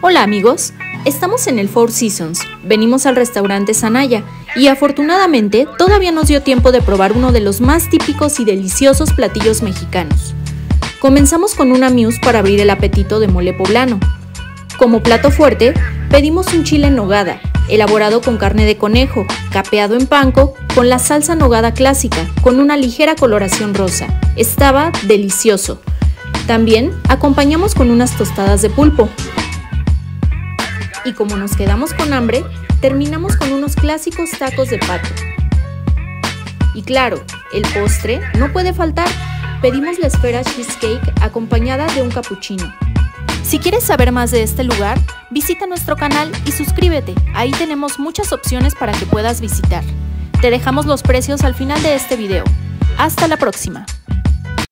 Hola amigos, estamos en el Four Seasons, venimos al restaurante Sanaya y afortunadamente todavía nos dio tiempo de probar uno de los más típicos y deliciosos platillos mexicanos. Comenzamos con una muse para abrir el apetito de mole poblano. Como plato fuerte, pedimos un chile en nogada, elaborado con carne de conejo, capeado en panco, con la salsa nogada clásica, con una ligera coloración rosa. Estaba delicioso. También acompañamos con unas tostadas de pulpo. Y como nos quedamos con hambre, terminamos con unos clásicos tacos de pato. Y claro, el postre no puede faltar. Pedimos la esfera cheesecake acompañada de un cappuccino. Si quieres saber más de este lugar, visita nuestro canal y suscríbete. Ahí tenemos muchas opciones para que puedas visitar. Te dejamos los precios al final de este video. Hasta la próxima.